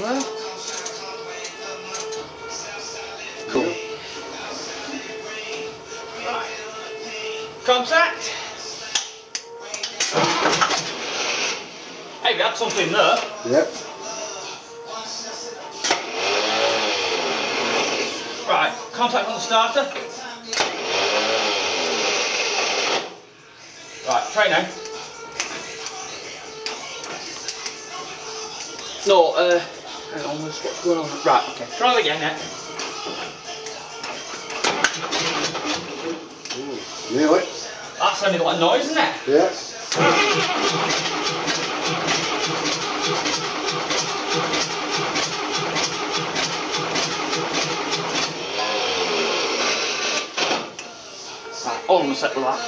Well. Cool. Right. Contact. Hey, we had something there. Yep. Right, contact on the starter. Right, try now. No, uh, hang on, what's what's going on? Right, okay, try again now. Ooh, nearly. That's sounding like a noise, isn't it? Yeah. Right, hold on a sec with that.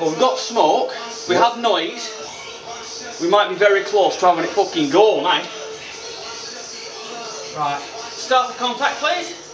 Well, we've got smoke, we have noise. We might be very close to having it fucking go now. Right, start the contact, please.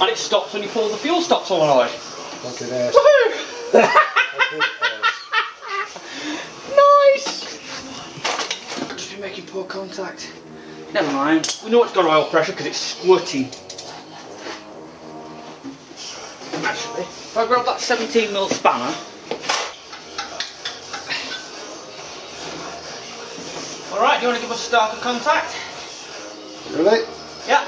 And it stops when you pull the fuel stops solenoid. Fucking ass. Woohoo! nice! Just been making poor contact. Never mind. We know it's got oil pressure because it's squirting. Actually, if I grab that 17mm spanner. Alright, do you want to give us a starter contact? Really? Yeah.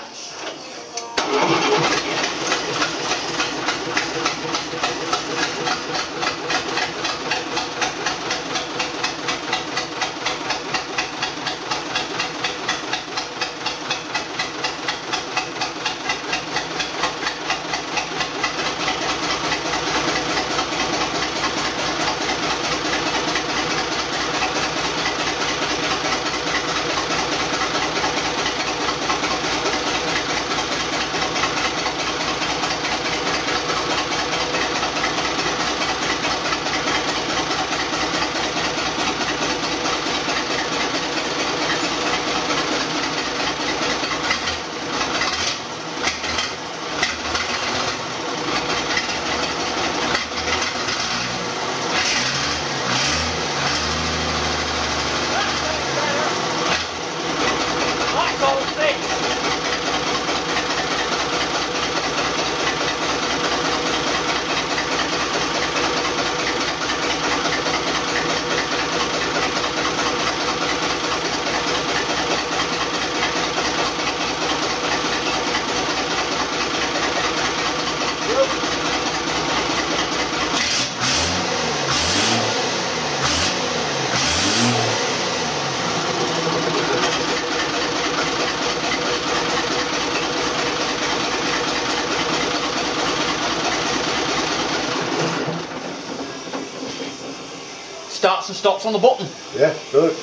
Starts and stops on the button. Yeah, good.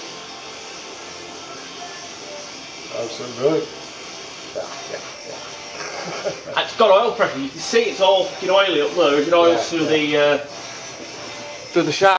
Absolutely good. Yeah, yeah, yeah. It's got oil pressure. You can see it's all fucking oily up there. You can oil Yeah, through yeah. the uh, through the shaft.